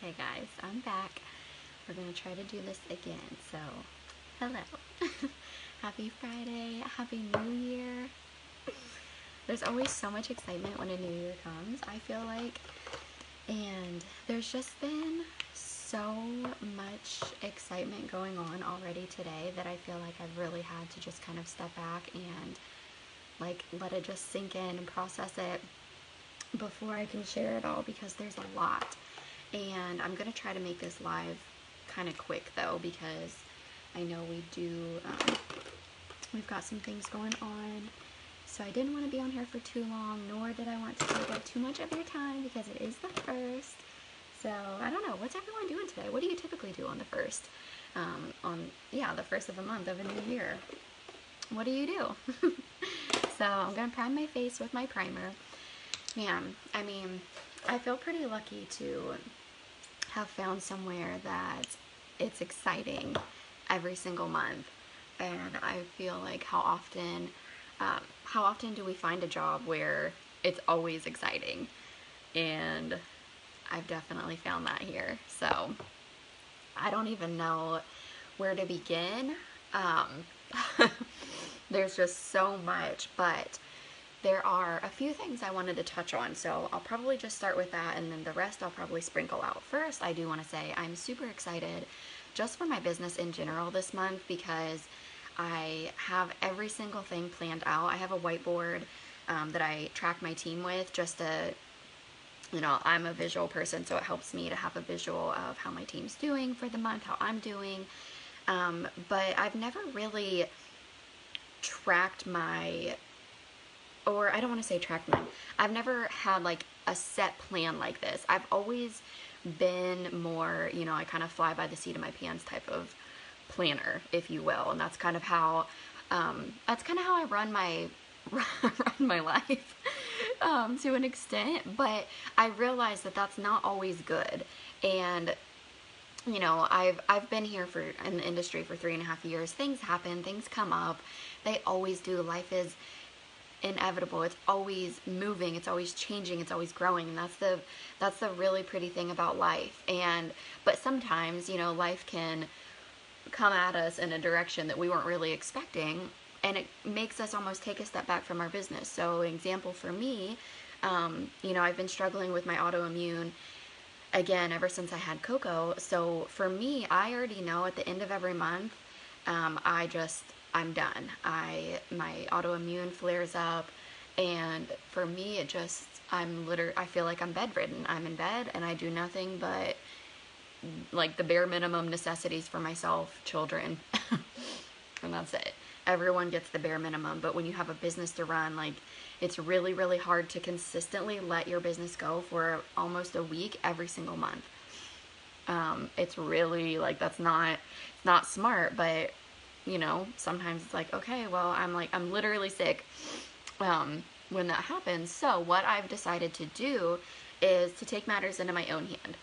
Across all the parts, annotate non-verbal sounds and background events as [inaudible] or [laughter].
Okay guys, I'm back. We're gonna try to do this again. So, hello. [laughs] Happy Friday. Happy New Year. There's always so much excitement when a new year comes, I feel like. And there's just been so much excitement going on already today that I feel like I've really had to just kind of step back and like let it just sink in and process it before I can share it all because there's a lot and I'm gonna try to make this live kind of quick though because I know we do um, we've got some things going on. So I didn't want to be on here for too long nor did I want to take up too much of your time because it is the first. So I don't know. What's everyone doing today? What do you typically do on the first um, on yeah the first of the month of a new year? What do you do? [laughs] So I'm gonna prime my face with my primer. Man I mean I feel pretty lucky to have found somewhere that it's exciting every single month. And I feel like how often, um, how often do we find a job where it's always exciting? And I've definitely found that here. So I don't even know where to begin. Um, [laughs] there's just so much, but there are a few things I wanted to touch on, so I'll probably just start with that and then the rest I'll probably sprinkle out. First, I do want to say I'm super excited just for my business in general this month because I have every single thing planned out. I have a whiteboard um, that I track my team with just to, you know, I'm a visual person, so it helps me to have a visual of how my team's doing for the month, how I'm doing. Um, but I've never really tracked my or I don't want to say track mine. I've never had like a set plan like this. I've always been more, you know, I kind of fly by the seat of my pants type of planner, if you will. And that's kind of how, um, that's kind of how I run my, [laughs] run my life [laughs] um, to an extent. But I realize that that's not always good. And you know, I've I've been here for in the industry for three and a half years. Things happen, things come up. They always do. Life is inevitable. It's always moving. It's always changing. It's always growing. And that's the that's the really pretty thing about life. And but sometimes you know life can come at us in a direction that we weren't really expecting. And it makes us almost take a step back from our business. So an example for me um, you know i've been struggling with my autoimmune again ever since i had coco so for me i already know at the end of every month um, i just I'm done. I my autoimmune flares up and for me it just I'm literally I feel like I'm bedridden. I'm in bed and I do nothing but like the bare minimum necessities for myself, children. [laughs] and that's it. Everyone gets the bare minimum, but when you have a business to run, like it's really really hard to consistently let your business go for almost a week every single month. Um, it's really like that's not not smart, but you know, sometimes it's like, okay, well, I'm like, I'm literally sick um, when that happens. So what I've decided to do is to take matters into my own hand.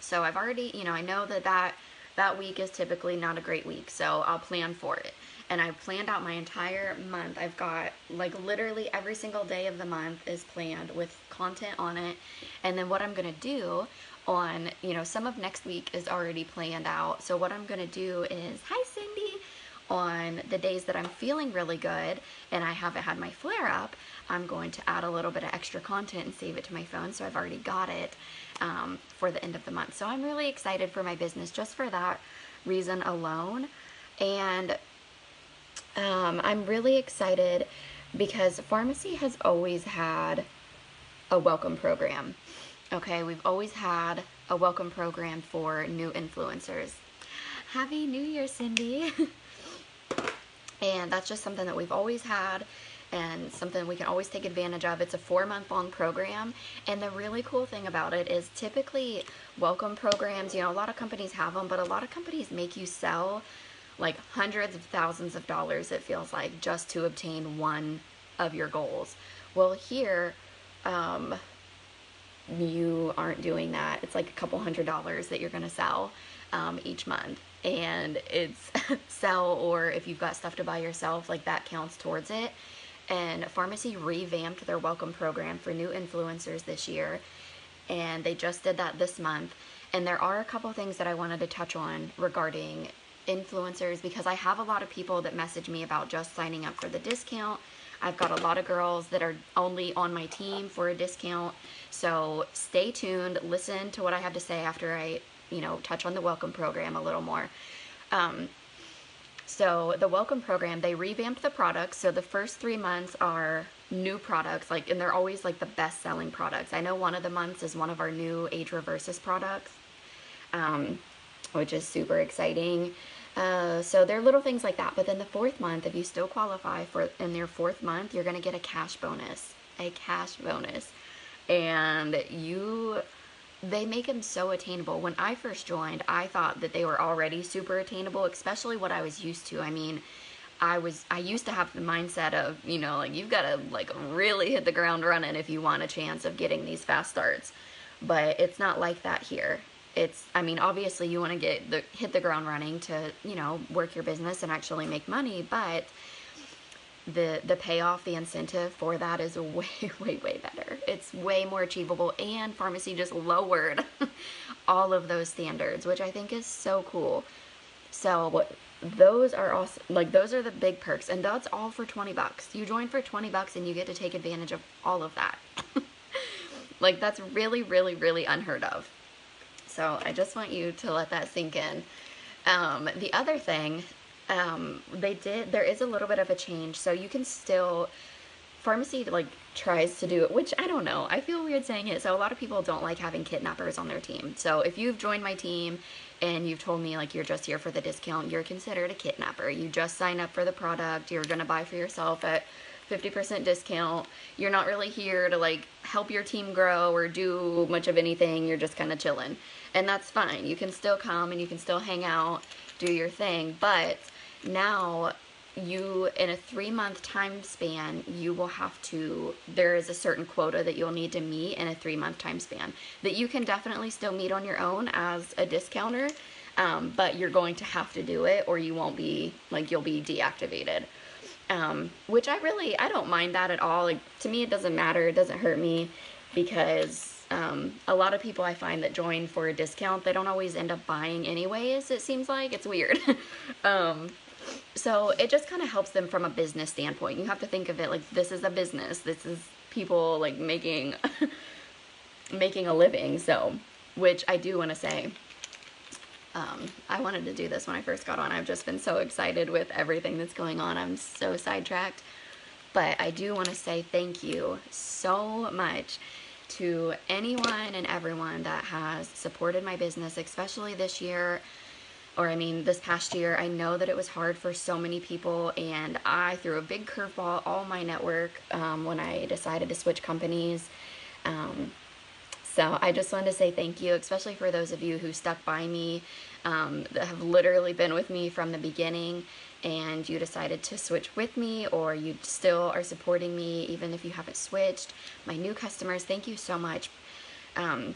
So I've already, you know, I know that that, that week is typically not a great week, so I'll plan for it. And I've planned out my entire month. I've got like literally every single day of the month is planned with content on it. And then what I'm going to do on, you know, some of next week is already planned out. So what I'm going to do is, hi Cindy, on the days that I'm feeling really good and I haven't had my flare up, I'm going to add a little bit of extra content and save it to my phone. So I've already got it um, for the end of the month. So I'm really excited for my business just for that reason alone. And um, I'm really excited because Farmasi has always had a welcome program. Okay, we've always had a welcome program for new influencers. Happy New Year, Cindy. [laughs] And that's just something that we've always had and something we can always take advantage of. It's a four month long program. And the really cool thing about it is typically welcome programs, you know, a lot of companies have them, but a lot of companies make you sell like hundreds of thousands of dollars, it feels like, just to obtain one of your goals. Well, here, um, you aren't doing that. It's like a couple hundred dollars that you're going to sell um, each month and it's [laughs] sell or if you've got stuff to buy yourself like that counts towards it and Farmasi revamped their welcome program for new influencers this year and they just did that this month And there are a couple things that I wanted to touch on regarding influencers because I have a lot of people that message me about just signing up for the discount. I've got a lot of girls that are only on my team for a discount. So stay tuned, listen to what I have to say after I, you know, touch on the welcome program a little more. Um, so the welcome program, they revamped the products. So the first three months are new products, like, and they're always like the best selling products. I know one of the months is one of our new Age Reversist products, um, which is super exciting. Uh, so there are little things like that. But then the fourth month, if you still qualify for in your fourth month, you're going to get a cash bonus, a cash bonus. And you, they make them so attainable. When I first joined, I thought that they were already super attainable, especially what I was used to. I mean, I was I used to have the mindset of, you know, like you've got to like really hit the ground running if you want a chance of getting these fast starts. But it's not like that here it's i mean obviously you want to get the hit the ground running to you know work your business and actually make money but the the payoff the incentive for that is [laughs] way way way better. It's way more achievable and Farmasi just lowered [laughs] all of those standards which i think is so cool. So those are also like those are the big perks and that's all for 20 bucks. You join for 20 bucks and you get to take advantage of all of that. [laughs] Like that's really really really unheard of. So I just want you to let that sink in. Um, the other thing, um, they did, there is a little bit of a change. So you can still, Farmasi like tries to do it, which I don't know. I feel weird saying it. So a lot of people don't like having kidnappers on their team. So if you've joined my team and you've told me like you're just here for the discount, you're considered a kidnapper. You just sign up for the product. You're going to buy for yourself at 50% discount. You're not really here to like help your team grow or do much of anything. You're just kind of chilling. And that's fine. You can still come and you can still hang out, do your thing. But now you in a three month time span you will have to there is a certain quota that you'll need to meet in a three month time span that you can definitely still meet on your own as a discounter um, but you're going to have to do it or you won't be like you'll be deactivated um, which I really I don't mind that at all. Like to me, it doesn't matter. It doesn't hurt me because um, a lot of people I find that join for a discount, they don't always end up buying anyways. It seems like it's weird. [laughs] um, so it just kind of helps them from a business standpoint. You have to think of it like this is a business. This is people like making [laughs] making a living. So, which I do want to say um, I wanted to do this when I first got on. I've just been so excited with everything that's going on. I'm so sidetracked. But I do want to say thank you so much to anyone and everyone that has supported my business, especially this year, or I mean, this past year. I know that it was hard for so many people, and I threw a big curveball all my network um, when I decided to switch companies. Um, so I just wanted to say thank you, especially for those of you who stuck by me, um, that have literally been with me from the beginning and you decided to switch with me or you still are supporting me even if you haven't switched. My new customers, thank you so much. Um,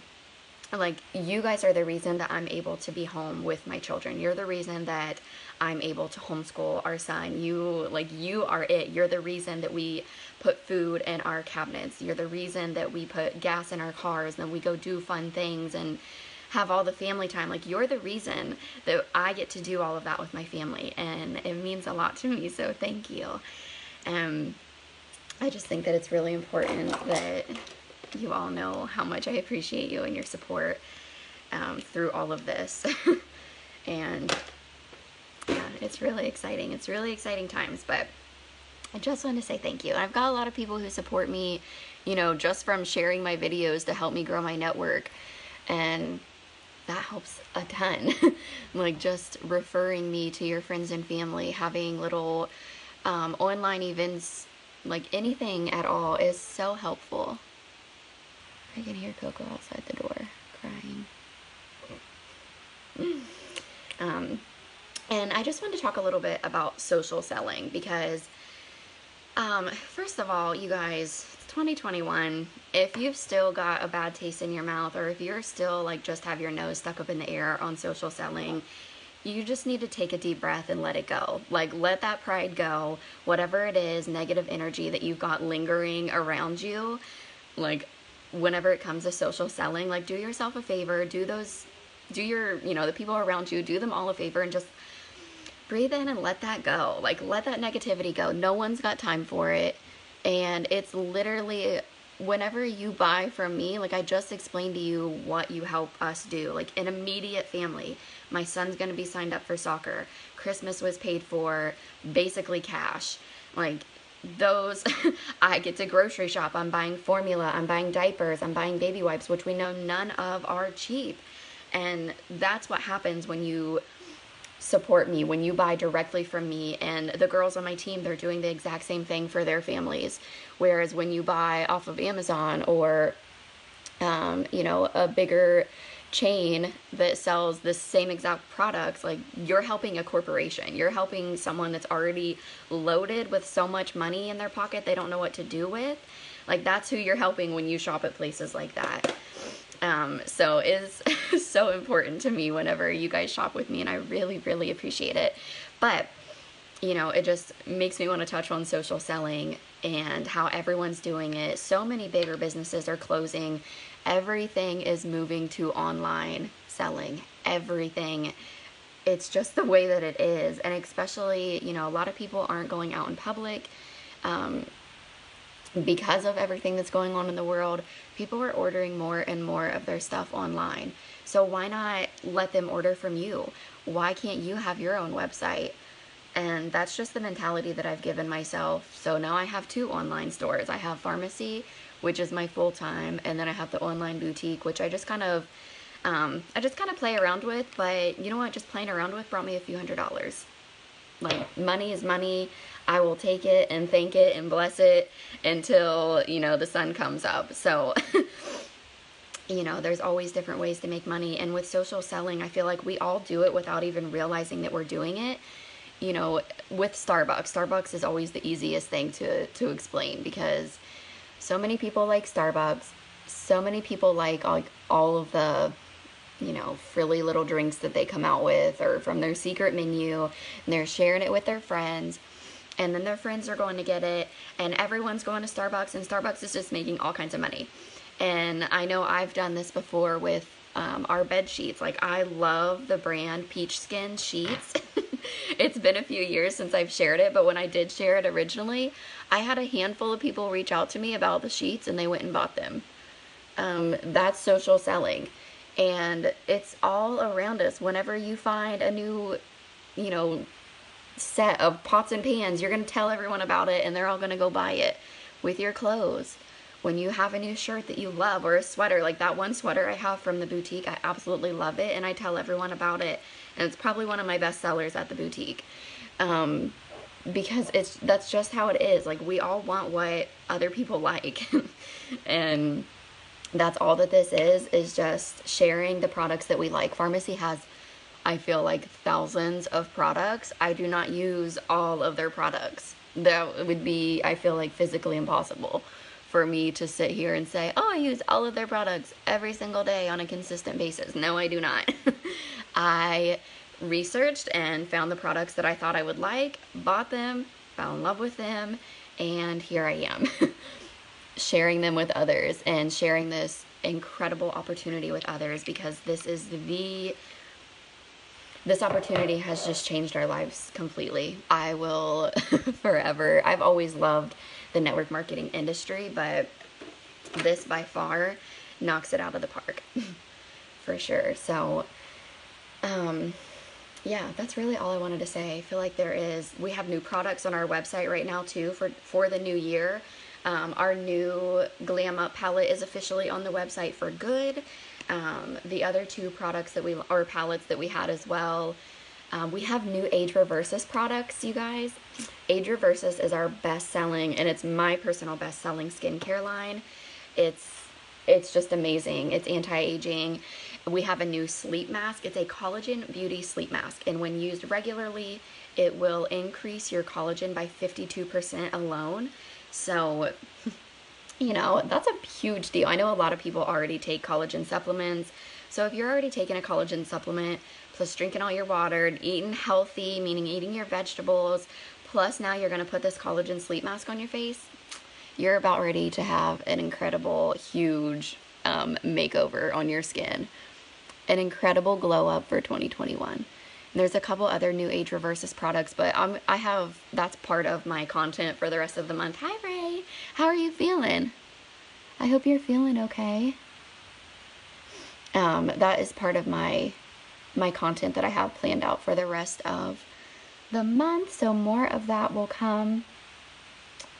like you guys are the reason that I'm able to be home with my children. You're the reason that I'm able to homeschool our son. You like you are it. You're the reason that we put food in our cabinets. You're the reason that we put gas in our cars and we go do fun things and have all the family time. Like you're the reason that I get to do all of that with my family and it means a lot to me. So thank you. Um I just think that it's really important that you all know how much I appreciate you and your support um, through all of this. [laughs] and yeah, it's really exciting. It's really exciting times, but I just want to say thank you. I've got a lot of people who support me, you know, just from sharing my videos to help me grow my network. And that helps a ton. [laughs] like just referring me to your friends and family, having little um, online events, like anything at all is so helpful. I can hear Coco outside the door crying. Um, and I just wanted to talk a little bit about social selling because, um, first of all, you guys, it's 2021. If you've still got a bad taste in your mouth or if you're still like just have your nose stuck up in the air on social selling, you just need to take a deep breath and let it go. Like, let that pride go. Whatever it is, negative energy that you've got lingering around you, like, whenever it comes to social selling, like do yourself a favor, do those do your, you know, the people around you, do them all a favor and just breathe in and let that go. Like, let that negativity go. No one's got time for it. And it's literally whenever you buy from me, like I just explained to you what you help us do, like an immediate family. My son's going to be signed up for soccer. Christmas was paid for basically cash. Like those, [laughs] I get to grocery shop. I'm buying formula. I'm buying diapers. I'm buying baby wipes, which we know none of are cheap. And that's what happens when you support me when you buy directly from me and the girls on my team they're doing the exact same thing for their families whereas when you buy off of amazon or um, you know a bigger chain that sells the same exact products like you're helping a corporation you're helping someone that's already loaded with so much money in their pocket they don't know what to do with like that's who you're helping when you shop at places like that um, so is [laughs] so important to me whenever you guys shop with me, and I really, really appreciate it. But you know, it just makes me want to touch on social selling and how everyone's doing it. So many bigger businesses are closing. Everything is moving to online selling. Everything. It's just the way that it is. And especially, you know, a lot of people aren't going out in public. Um, because of everything that's going on in the world, people are ordering more and more of their stuff online. So why not let them order from you? Why can't you have your own website? And that's just the mentality that I've given myself. So now I have two online stores. I have Farmasi, which is my full time, and then I have the online boutique, which I just kind of um, I just kind of play around with, but you know what? Just playing around with brought me a few hundred dollars. Like, money is money. I will take it and thank it and bless it until, you know, the sun comes up. So, [laughs] you know, there's always different ways to make money. And with social selling, I feel like we all do it without even realizing that we're doing it. You know, with Starbucks, Starbucks is always the easiest thing to, to explain because so many people like Starbucks. So many people like all, all of the you know, frilly little drinks that they come out with or from their secret menu and they're sharing it with their friends and then their friends are going to get it and everyone's going to Starbucks and Starbucks is just making all kinds of money. And I know I've done this before with um, our bed sheets. Like I love the brand Peach Skin sheets. [laughs] it's been a few years since I've shared it, but when I did share it originally, I had a handful of people reach out to me about the sheets and they went and bought them. Um, that's social selling. And it's all around us. Whenever you find a new, you know, set of pots and pans. You're going to tell everyone about it and they're all going to go buy it with your clothes. When you have a new shirt that you love or a sweater, like that one sweater I have from the boutique, I absolutely love it and I tell everyone about it. And it's probably one of my best sellers at the boutique. Um, because it's that's just how it is. Like we all want what other people [laughs] like. and that's all that this is is just sharing the products that we like. Farmasi has I feel like thousands of products. I do not use all of their products. That would be, I feel like, physically impossible for me to sit here and say, oh, I use all of their products every single day on a consistent basis. No, I do not. [laughs] I researched and found the products that I thought I would like, bought them, fell in love with them, and here I am. [laughs] sharing them with others and sharing this incredible opportunity with others because this is the this opportunity has just changed our lives completely. I will [laughs] forever, I've always loved the network marketing industry, but this by far knocks it out of the park [laughs] for sure. So, um, yeah, that's really all I wanted to say. I feel like there is, we have new products on our website right now too for, for the new year. Um, our new Glam Up palette is officially on the website for good. Um, the other two products that we, or palettes that we had as well, um, we have new Age Reversist products, you guys. Age Reversist is our best selling, and it's my personal best selling skincare line. It's it's just amazing. It's anti-aging. We have a new sleep mask. It's a collagen beauty sleep mask, and when used regularly, it will increase your collagen by 52% alone. So [laughs] you know, that's a huge deal. I know a lot of people already take collagen supplements. So if you're already taking a collagen supplement, plus drinking all your water, eating healthy, meaning eating your vegetables, plus now you're going to put this collagen sleep mask on your face, you're about ready to have an incredible, huge um, makeover on your skin. an incredible glow up for 2021. And there's a couple other new Age Reversist products, but I'm, I have that's part of my content for the rest of the month. Hi Ray, how are you feeling? I hope you're feeling okay. Um, that is part of my my content that I have planned out for the rest of the month. So more of that will come.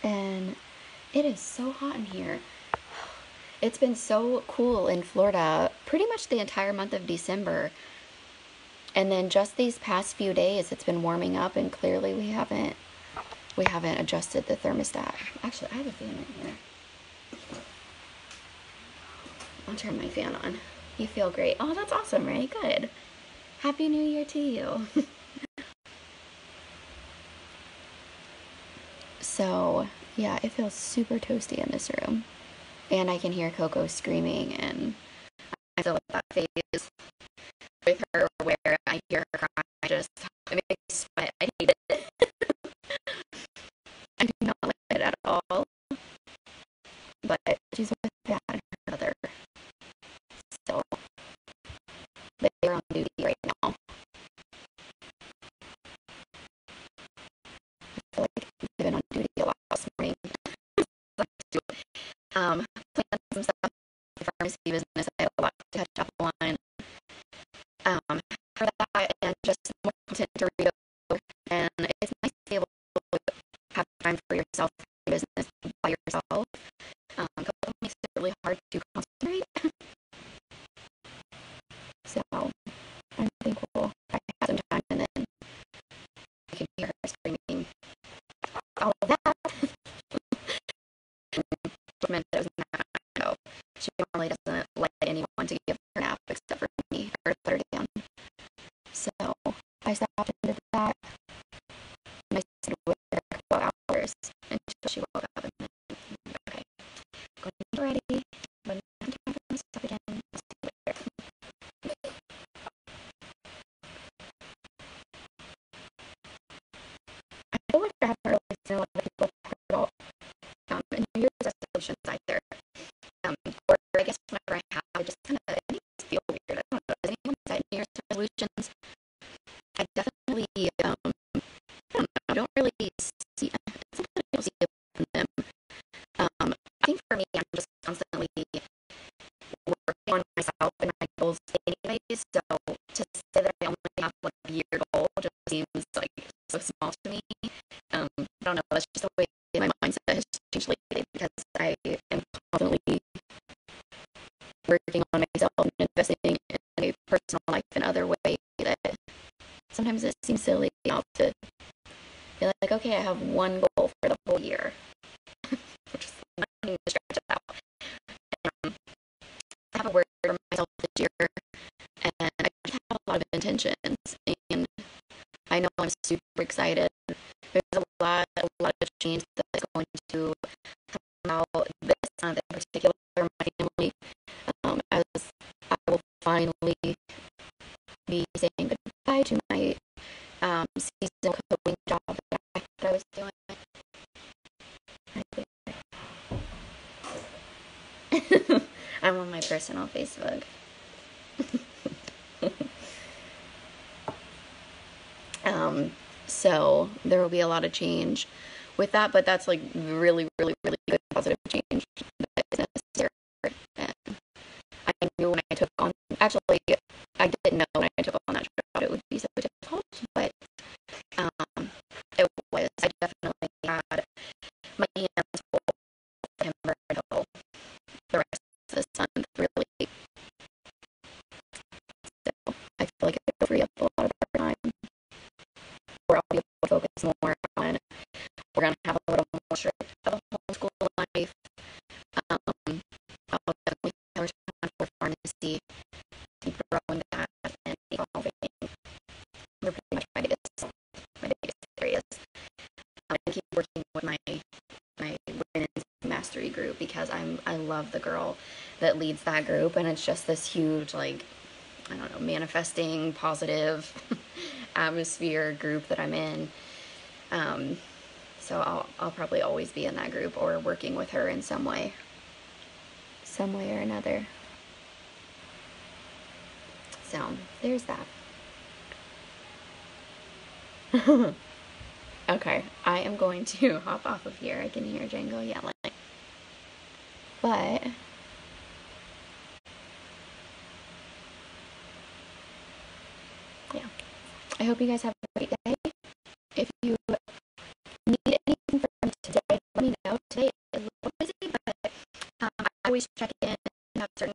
And it is so hot in here. [sighs] It's been so cool in Florida pretty much the entire month of December. And then just these past few days it's been warming up and clearly we haven't we haven't adjusted the thermostat. Actually, I have a fan in here. I'll turn my fan on. You feel great. Oh, that's awesome, Ray. Good. Happy New Year to you. [laughs] so, yeah, it feels super toasty in this room. And I can hear Coco screaming, and I still with that phase with her where I hear her cry. I just, it makes me sweat. I hate it. I do not like it at all. But she's with dad and her mother. So, they're on duty right now. I feel like they've been on duty a lot this morning. um, plan some stuff the Farmasi business I have a lot to catch up on. Um, for that and just more content to read over. And it's nice to be able to have time for yourself, for your business by yourself. Um, because it makes it really hard to concentrate. so I'm thankful I had some time and then I could hear her screaming all of that. Meant that it was not so she normally doesn't Either. Um, or I guess whenever I have, I just kind of feel weird. I don't know. Does anyone set New Year's resolutions? I definitely um, I don't know. I don't really see. Sometimes I don't see in them. Um, I think for me, I'm just constantly working on myself and my goals anyways. So to say that I only have like a year goal just seems like so small to me. Um, I don't know. That's just the way my mindset has changed lately because I am constantly working on myself and investing in my personal life in other ways that sometimes it seems silly to be like, okay, I have one goal for the whole year, [laughs] which is not to stretch it out. Um, I have a word for myself this year, and I have a lot of intentions, and I know I'm super excited. There's a lot, a lot of change that's going to come out this month in particular finally be saying goodbye to my um, seasonal coding job that I, I was doing. [laughs] I'm on my personal Facebook. [laughs] um, so there will be a lot of change with that, but that's like really, really, really good positive change that is necessary. And I knew when I took on, actually, I didn't know when I took on that job it would be so difficult, but um, it was. I definitely had my hands full until the rest of this month, really. So I feel like it free up a lot of our time where I'll be able to focus more on, we're going to have that leads that group and it's just this huge like I don't know manifesting positive [laughs] atmosphere group that I'm in. Um, so I'll I'll probably always be in that group or working with her in some way, some way or another. So, there's that. [laughs] okay, I am going to [laughs] hop off of here. I can hear Django yelling. But yeah, I hope you guys have a great day. If you need anything from today, let me know. Today is a little busy, but um, I always check in and have certain